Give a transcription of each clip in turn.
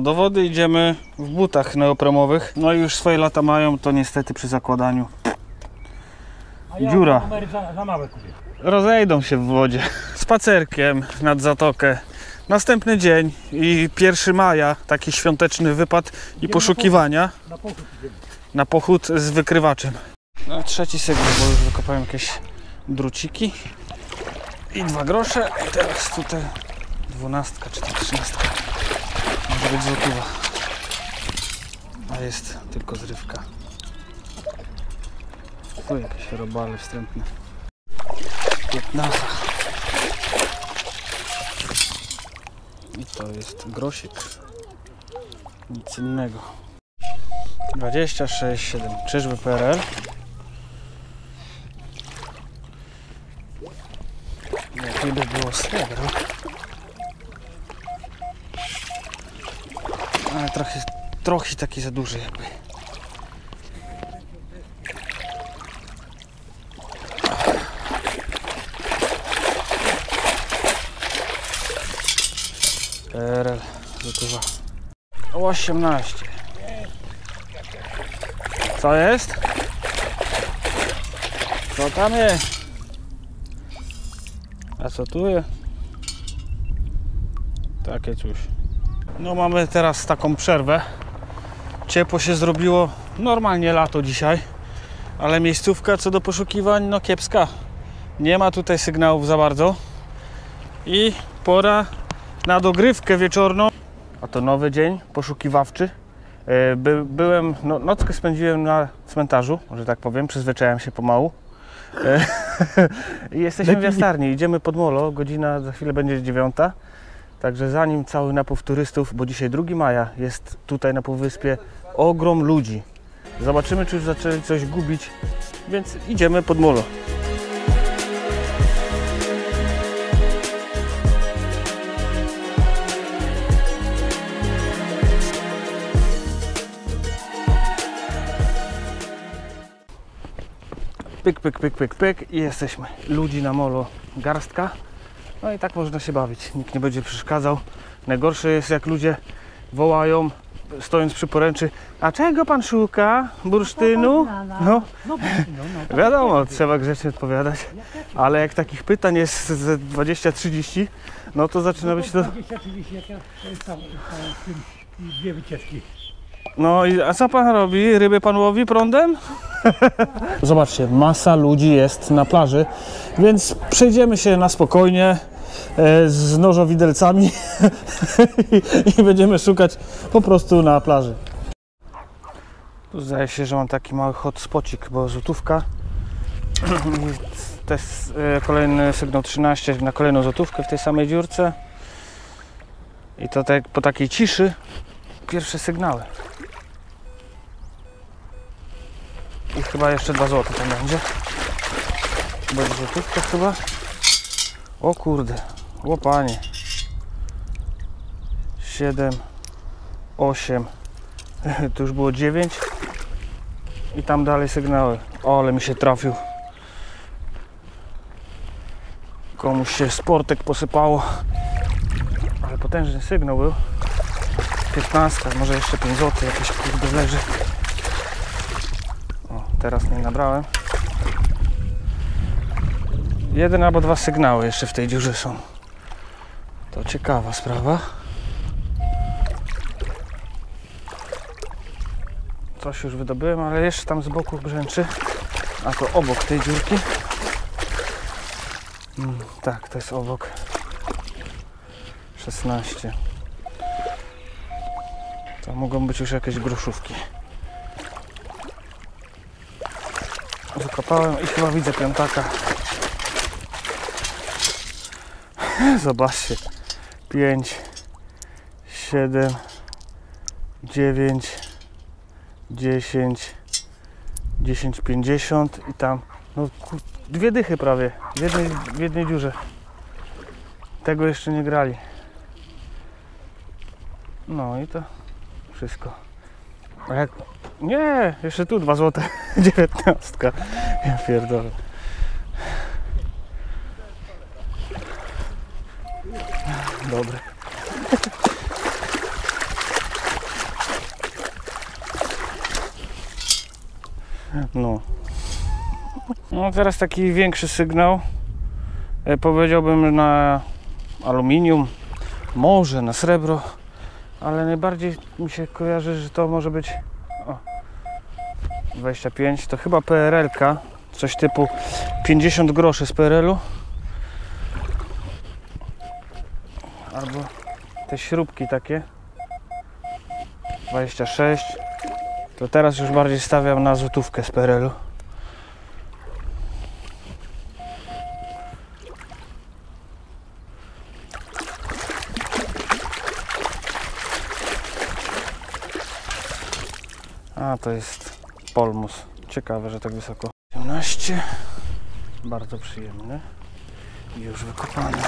Do wody idziemy w butach neopremowych. No i już swoje lata mają, to niestety przy zakładaniu ja Dziura. za, za małe kupię. rozejdą się w wodzie. Spacerkiem nad zatokę. Następny dzień i 1 maja, taki świąteczny wypad i poszukiwania Na pochód na pochód z wykrywaczem. No, trzeci sygnał, bo już wykopałem jakieś druciki i dwa grosze. I teraz tutaj dwunastka czy tam trzynastka. Być złotówa. A jest tylko zrywka. Tu jakieś robale wstępne. 15. I to jest grosik. Nic innego. 267 czyżby PRL? Lepiej by było srebro. Ale trochę, taki za duży jakby. PRL, gotowa. 18. Co jest? Co tam jest? A co tu jest? Takie coś. No mamy teraz taką przerwę. Ciepło się zrobiło. Normalnie lato dzisiaj. Ale miejscówka co do poszukiwań, no kiepska. Nie ma tutaj sygnałów za bardzo. I pora na dogrywkę wieczorną. A to nowy dzień poszukiwawczy. E, By, byłem, no, nockę spędziłem na cmentarzu, że tak powiem, przyzwyczaiłem się pomału. E, I jesteśmy w Jastarni, idziemy pod molo, godzina za chwilę będzie dziewiąta. Także zanim cały napływ turystów, bo dzisiaj 2 maja, jest tutaj na Półwyspie ogrom ludzi. Zobaczymy, czy już zaczęli coś gubić, więc idziemy pod molo. Pyk, pyk, pyk, pyk, pyk i jesteśmy. Ludzi na molo garstka. No i tak można się bawić. Nikt nie będzie przeszkadzał. Najgorsze jest jak ludzie wołają stojąc przy poręczy a czego pan szuka? Bursztynu? No, No, no, no. wiadomo, trzeba grzecznie odpowiadać. Ale jak takich pytań jest ze 20-30, no to zaczyna być to... 20, 30, jak ja to jest tam, tam, w tym, i dwie wycieczki. No i a co pan robi? Ryby pan łowi prądem? Zobaczcie, masa ludzi jest na plaży, więc przejdziemy się na spokojnie z nożowidelcami i, będziemy szukać po prostu na plaży. Tu zdaje się, że mam taki mały hotspocik, bo złotówka. To jest e, kolejny sygnał 13 na kolejną złotówkę w tej samej dziurce. I to tak po takiej ciszy pierwsze sygnały. I chyba jeszcze 2 zł tam będzie. Będzie złotówka chyba. O kurde, o panie. 7, 8, tu już było 9 i tam dalej sygnały. O, ale mi się trafił. Komuś się sportek posypało. Ale potężny sygnał był. 15, może jeszcze 5 zł jakieś kurde leży. O, teraz nie nabrałem. Jeden albo dwa sygnały jeszcze w tej dziurze są. To ciekawa sprawa. Coś już wydobyłem, ale jeszcze tam z boku brzęczy. A to obok tej dziurki. Mm, tak, to jest obok. 16. To mogą być już jakieś groszówki. Wykopałem i chyba widzę piątaka. Zobaczcie. 5, 7, 9, 10, 10, 50 i tam no, dwie dychy prawie w jednej, w jednej dziurze. Tego jeszcze nie grali. No i to wszystko. Jak... Nie, jeszcze tu 2 złote. 19. Ja pierdolę. Dobry. No. No teraz taki większy sygnał. E, powiedziałbym na aluminium, może na srebro, ale najbardziej mi się kojarzy, że to może być o, 25, to chyba PRL-ka, coś typu 50 groszy z PRL-u. Albo te śrubki takie 26 to teraz już bardziej stawiam na złotówkę z PRL-u. A to jest Polmus. Ciekawe, że tak wysoko. 18. Bardzo przyjemny. I już wykopany.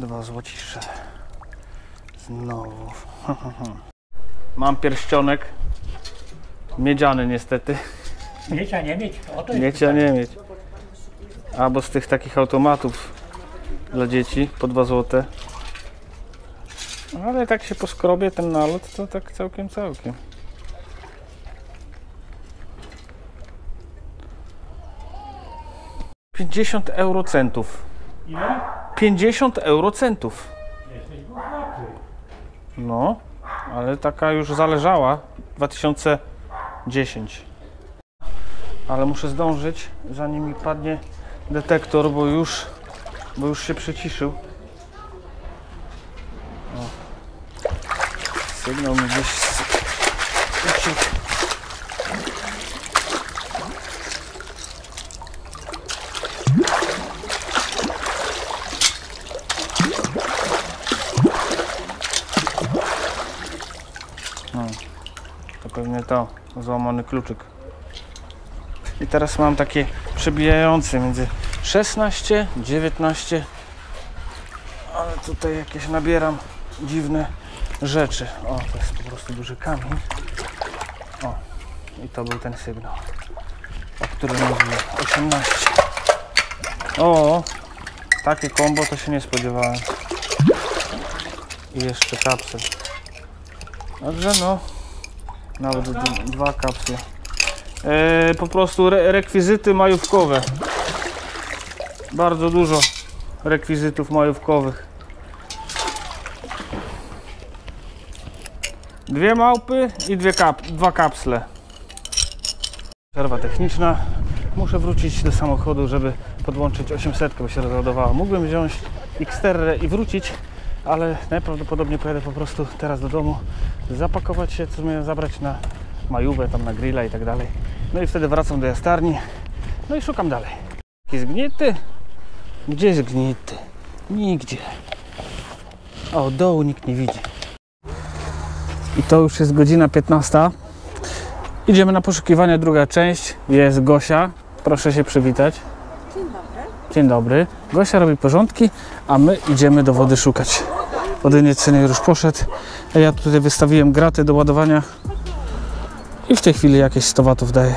Dwa złocisze. Znowu. Mam pierścionek. Miedziany niestety. Mieć, a nie mieć. O to jest Mieć, a nie mieć. Albo z tych takich automatów dla dzieci po 2 złote. Ale tak się poskrobie ten nalot, to tak całkiem, całkiem. Pięćdziesiąt eurocentów. Ile? 50 eurocentów. No, ale taka już zależała 2010. Ale muszę zdążyć, zanim mi padnie detektor, bo już, bo już się przyciszył. O. Sygnał mi gdzieś uciekł. To złamany kluczyk. I teraz mam takie przebijające między 16, 19, ale tutaj jakieś nabieram dziwne rzeczy. O, to jest po prostu duży kamień. O, i to był ten sygnał, o którym mówiłem. 18. O, takie kombo to się nie spodziewałem. I jeszcze kapsel. Także no, nawet dwa kapsle. E, po prostu re rekwizyty majówkowe. Bardzo dużo rekwizytów majówkowych. Dwie małpy i dwie kap dwa kapsle. Przerwa techniczna. Muszę wrócić do samochodu, żeby podłączyć 800, bo się rozładowała. Mógłbym wziąć Xterrę i wrócić, ale najprawdopodobniej pojadę po prostu teraz do domu, zapakować się, co miałem zabrać na majówę, tam na grilla i tak dalej. No i wtedy wracam do jastarni, no i szukam dalej. Jest zgnity? Gdzie jest zgnity? Nigdzie. O, dołu nikt nie widzi. I to już jest godzina 15. Idziemy na poszukiwanie, druga część. Jest Gosia. Proszę się przywitać. Dzień dobry. Dzień dobry. Gosia robi porządki, a my idziemy do wody szukać. Senior już poszedł. Ja tutaj wystawiłem graty do ładowania i w tej chwili jakieś 100 watów daje.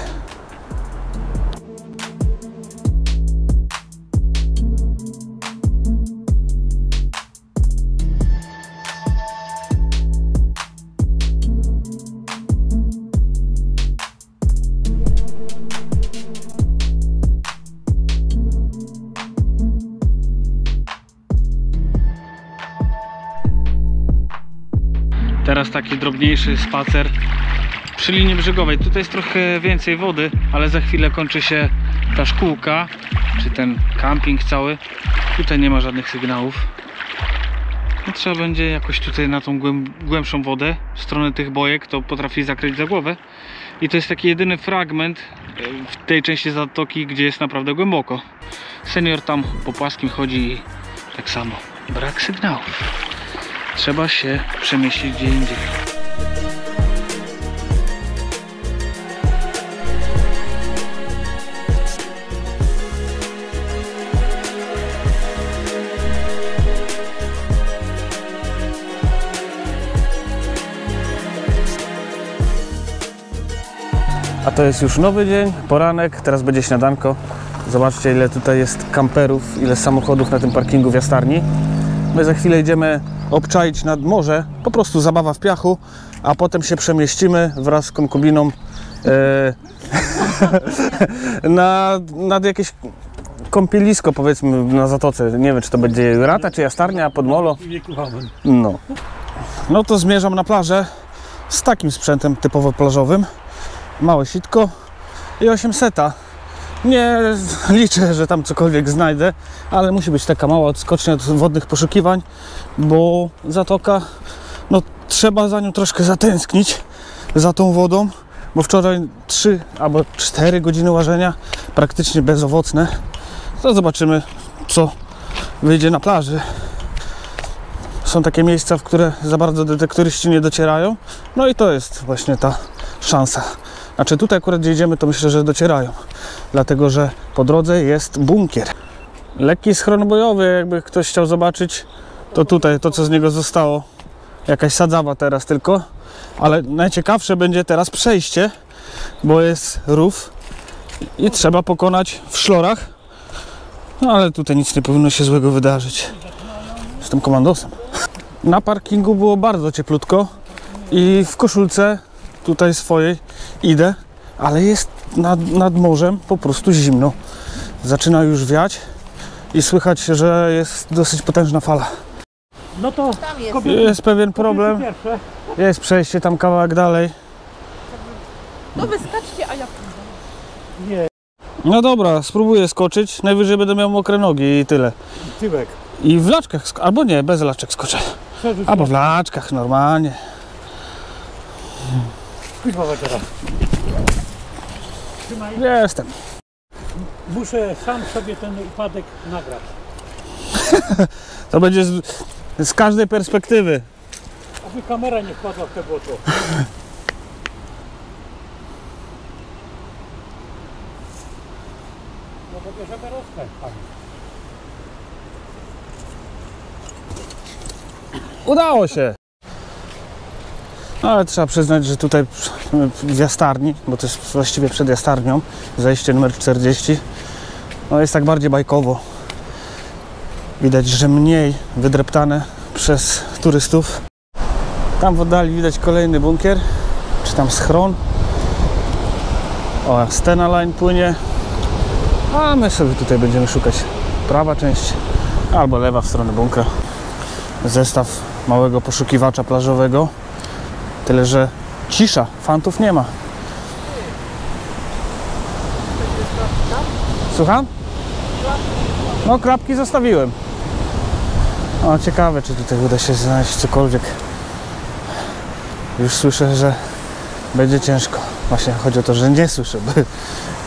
Taki drobniejszy spacer przy linii brzegowej. Tutaj jest trochę więcej wody, ale za chwilę kończy się ta szkółka, czy ten camping cały. Tutaj nie ma żadnych sygnałów. No, trzeba będzie jakoś tutaj na tą głęb głębszą wodę, w stronę tych bojek, to potrafi zakryć za głowę. I to jest taki jedyny fragment e, w tej części zatoki, gdzie jest naprawdę głęboko. Senior tam po płaskim chodzi i tak samo. Brak sygnałów trzeba się przemieścić gdzie indziej. A to jest już nowy dzień, poranek, teraz będzie śniadanko. Zobaczcie ile tutaj jest kamperów, ile samochodów na tym parkingu w Jastarni. My za chwilę idziemy obczaić nad morze, po prostu zabawa w piachu, a potem się przemieścimy wraz z konkubiną e, na, nad jakieś kąpielisko powiedzmy na zatoce. Nie wiem czy to będzie rata czy jastarnia, podmolo. No. No to zmierzam na plażę z takim sprzętem typowo plażowym. Małe sitko i 800. Nie liczę, że tam cokolwiek znajdę, ale musi być taka mała odskocznia od wodnych poszukiwań, bo zatoka, no trzeba za nią troszkę zatęsknić, za tą wodą, bo wczoraj 3 albo 4 godziny łażenia, praktycznie bezowocne. To zobaczymy, co wyjdzie na plaży są takie miejsca, w które za bardzo detektoryści nie docierają. No i to jest właśnie ta szansa. Znaczy tutaj akurat gdzie idziemy, to myślę, że docierają. Dlatego, że po drodze jest bunkier. Lekki schron bojowy, jakby ktoś chciał zobaczyć, to tutaj, to co z niego zostało. Jakaś sadzawa teraz tylko. Ale najciekawsze będzie teraz przejście, bo jest rów i trzeba pokonać w szlorach. No ale tutaj nic nie powinno się złego wydarzyć. Jestem komandosem. Na parkingu było bardzo cieplutko i w koszulce tutaj swojej idę, ale jest nad, nad morzem po prostu zimno. Zaczyna już wiać i słychać, że jest dosyć potężna fala. No to Tam jest. kobiety, Jest pewien problem, pierwsze. jest przejście tam kawałek dalej. No wyskaczcie, a ja Nie, No dobra, spróbuję skoczyć, najwyżej będę miał mokre nogi i tyle. tyłek. I w laczkach, albo nie, bez laczek skoczę. Przerzuć Albo w laczkach, normalnie. Mowę teraz. Trzymaj. Jestem. Muszę sam sobie ten upadek nagrać. To będzie z, z każdej perspektywy. Aby kamera nie wpadła w te błoto. No bo bierzemy rozkręt, panie. Udało się. No, ale trzeba przyznać, że tutaj w jastarni, bo to jest właściwie przed jastarnią, zejście numer 40, no jest tak bardziej bajkowo. Widać, że mniej wydreptane przez turystów. Tam w oddali widać kolejny bunkier, czy tam schron. O, Stena Line płynie. A my sobie tutaj będziemy szukać prawa część albo lewa w stronę bunkra zestaw małego poszukiwacza plażowego. Tyle, że cisza, fantów nie ma. Słucham? No, krapki zostawiłem. O, ciekawe, czy tutaj uda się znaleźć cokolwiek. Już słyszę, że będzie ciężko. Właśnie chodzi o to, że nie słyszę,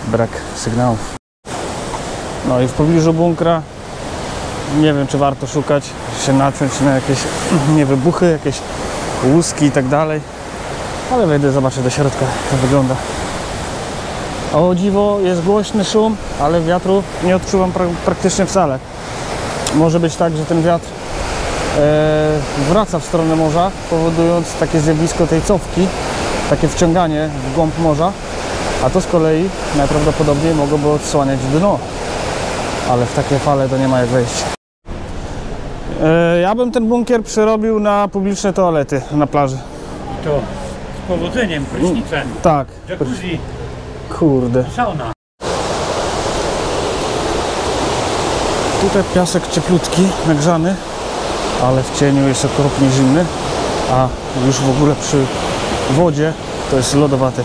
brak sygnałów. No i w pobliżu bunkra nie wiem, czy warto szukać, się naciąć na jakieś nie wybuchy, jakieś łuski i tak dalej. Ale wejdę, zobaczę do środka, jak wygląda. O dziwo, jest głośny szum, ale wiatru nie odczuwam pra praktycznie wcale. Może być tak, że ten wiatr e, wraca w stronę morza, powodując takie zjawisko tej cofki, takie wciąganie w głąb morza, a to z kolei najprawdopodobniej mogłoby odsłaniać dno. Ale w takie fale to nie ma jak wejść. E, Ja bym ten bunkier przerobił na publiczne toalety na plaży. To z powodzeniem, prysznicem, Tak, jacuzzi, kurde. sauna. Tutaj piasek cieplutki, nagrzany, ale w cieniu jest okropnie zimny, a już w ogóle przy wodzie to jest lodowaty.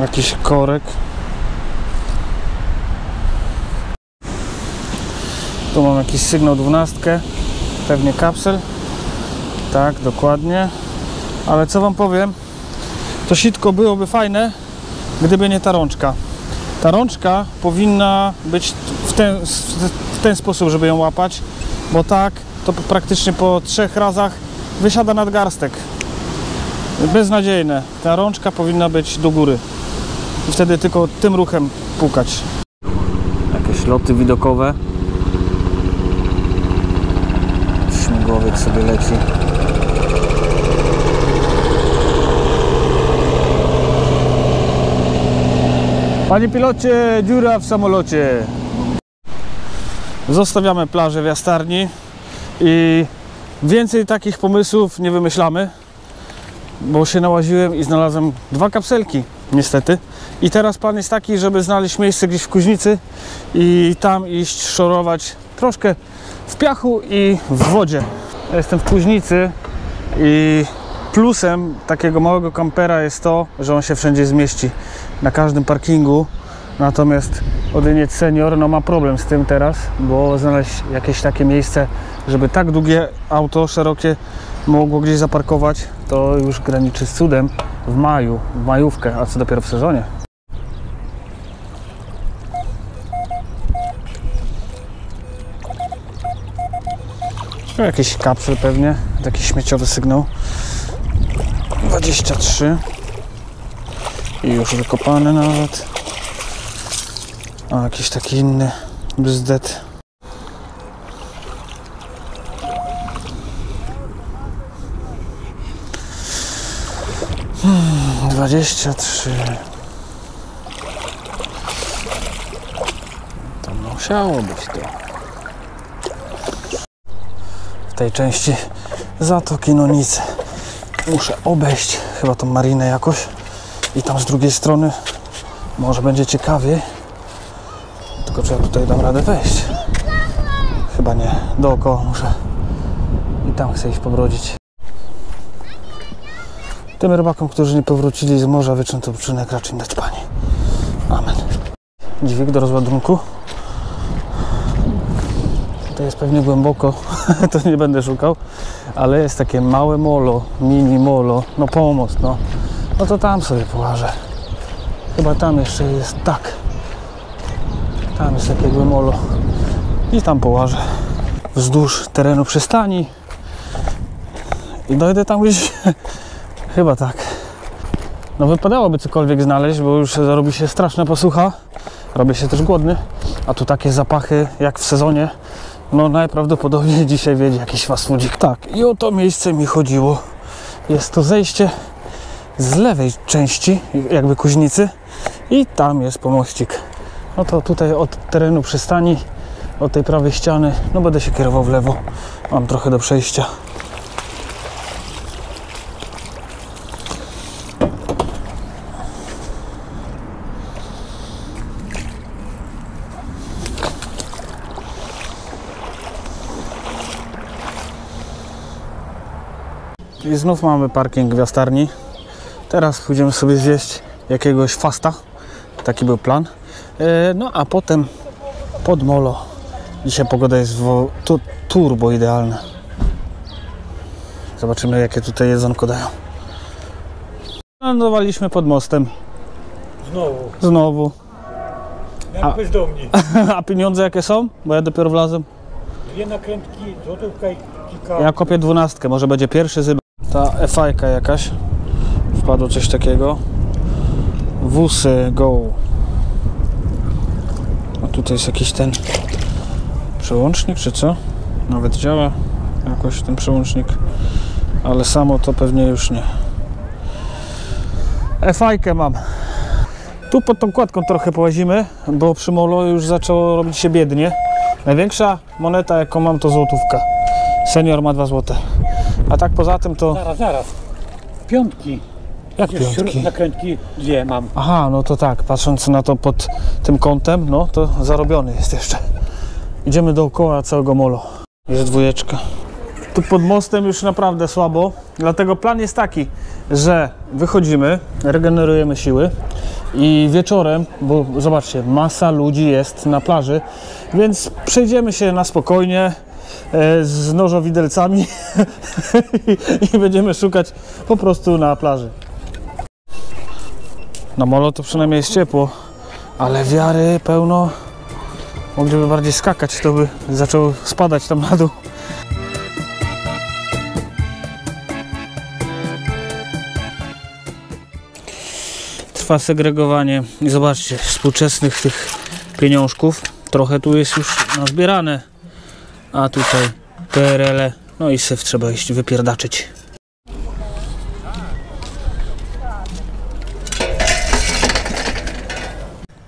Jakiś korek. Tu mam jakiś sygnał 12, pewnie kapsel. Tak, dokładnie. Ale co wam powiem, to sitko byłoby fajne, gdyby nie ta rączka. Ta rączka powinna być w ten, w ten sposób, żeby ją łapać, bo tak to praktycznie po trzech razach wysiada nadgarstek. Beznadziejne. Ta rączka powinna być do góry. I wtedy tylko tym ruchem pukać. Jakieś loty widokowe. śmigłowiec sobie leci. Panie pilocie, dziura w samolocie. Zostawiamy plażę w Jastarni i więcej takich pomysłów nie wymyślamy, bo się nałaziłem i znalazłem dwa kapselki, niestety. I teraz plan jest taki, żeby znaleźć miejsce gdzieś w Kuźnicy i tam iść szorować troszkę w piachu i w wodzie. Ja jestem w Kuźnicy i plusem takiego małego kampera jest to, że on się wszędzie zmieści na każdym parkingu. Natomiast Odyniec Senior no, ma problem z tym teraz, bo znaleźć jakieś takie miejsce, żeby tak długie auto szerokie mogło gdzieś zaparkować, to już graniczy z cudem w maju, w majówkę, a co dopiero w sezonie. To jakiś kapsel pewnie, taki śmieciowy sygnał. 23 i już wykopany nawet. A jakiś taki inny bzdet. Hmm, 23 To musiało być to. W tej części. Zatoki Nonice muszę obejść chyba tą marinę jakoś. I tam z drugiej strony może będzie ciekawiej. Tylko czy ja tutaj dam radę wejść? Chyba nie, dookoła muszę. I tam chcę iść pobrodzić tym rybakom, którzy nie powrócili z morza to uczynek raczej dać Pani Amen. Dźwig do rozładunku to jest pewnie głęboko to nie będę szukał ale jest takie małe molo, mini molo, no pomoc, no. No to tam sobie połażę. Chyba tam jeszcze jest, tak. Tam jest takie molo. I tam połażę. Wzdłuż terenu przystani. I dojdę tam gdzieś, chyba tak. No wypadałoby cokolwiek znaleźć, bo już robi się straszna posłucha. Robię się też głodny. A tu takie zapachy jak w sezonie no najprawdopodobniej dzisiaj wiedzie jakiś fast. Tak, i o to miejsce mi chodziło. Jest to zejście z lewej części, jakby kuźnicy i tam jest pomościk. No to tutaj od terenu przystani, od tej prawej ściany, no będę się kierował w lewo. Mam trochę do przejścia. I znów mamy parking w Jastarni. Teraz pójdziemy sobie zjeść jakiegoś fasta. Taki był plan. E, No a potem pod molo. Dzisiaj pogoda jest tu, turbo idealna. Zobaczymy jakie tutaj jedzonko dają. Lądowaliśmy pod mostem. Znowu. Znowu. Jak bezdomni. A pieniądze jakie są? Bo ja dopiero wlazłem. Dwie nakrętki, złotówka i kilka. Ja kopię dwunastkę, może będzie pierwszy zyb. Ta FI-ka jakaś. Wpadło coś takiego. Wusy Go. A tutaj jest jakiś ten przełącznik, czy co? Nawet działa jakoś ten przełącznik. Ale samo to pewnie już nie. FI-kę mam. Tu pod tą kładką trochę połazimy, bo przy molo już zaczęło robić się biednie. Największa moneta jaką mam to złotówka. Senior ma 2 złote. A tak poza tym to. Zaraz, zaraz. Piątki. Jak Jeszcze piątki? Nakrętki dwie mam. Aha, no to tak, patrząc na to pod tym kątem, no to zarobiony jest jeszcze. Idziemy dookoła całego molo. Jest dwójeczka. Tu pod mostem już naprawdę słabo, dlatego plan jest taki, że wychodzimy, regenerujemy siły i wieczorem, bo zobaczcie, masa ludzi jest na plaży, więc przejdziemy się na spokojnie z nożowidelcami i, będziemy szukać po prostu na plaży. Na molo to przynajmniej jest ciepło, ale wiary pełno. Mogliby bardziej skakać, to by zaczęło spadać tam na dół. Trwa segregowanie i zobaczcie, współczesnych tych pieniążków. Trochę tu jest już nazbierane, a tutaj PRL No i syf trzeba iść wypierdaczyć.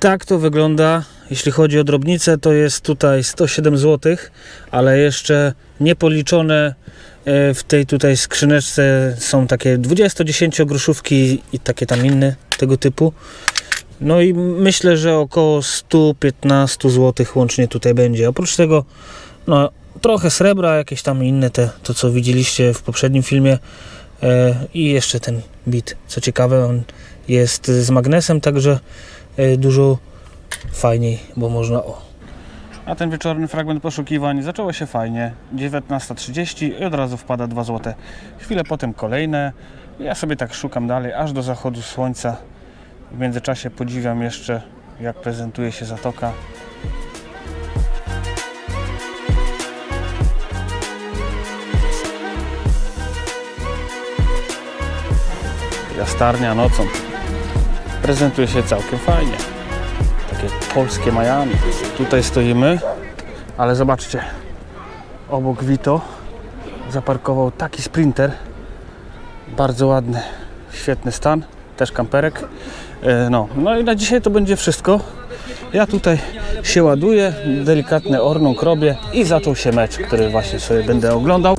Tak to wygląda. Jeśli chodzi o drobnicę, to jest tutaj 107 zł, ale jeszcze niepoliczone e, w tej tutaj skrzyneczce są takie 20-10 groszówki i takie tam inne tego typu. No i myślę, że około 115 zł łącznie tutaj będzie. Oprócz tego no, trochę srebra, jakieś tam inne te, to co widzieliście w poprzednim filmie e, i jeszcze ten bit. Co ciekawe, on jest z magnesem, także e, dużo fajniej, bo można o. A ten wieczorny fragment poszukiwań zaczęło się fajnie. 19.30 i od razu wpada 2 zł. Chwilę potem kolejne. Ja sobie tak szukam dalej, aż do zachodu słońca. W międzyczasie podziwiam jeszcze, jak prezentuje się zatoka. Jastarnia nocą. Prezentuje się całkiem fajnie. Takie polskie Miami. Tutaj stoimy, ale zobaczcie, obok Vito zaparkował taki sprinter. Bardzo ładny, świetny stan, też kamperek. E, No, no i na dzisiaj to będzie wszystko. Ja tutaj się ładuję, delikatny ornąg robię i zaczął się mecz, który właśnie sobie będę oglądał.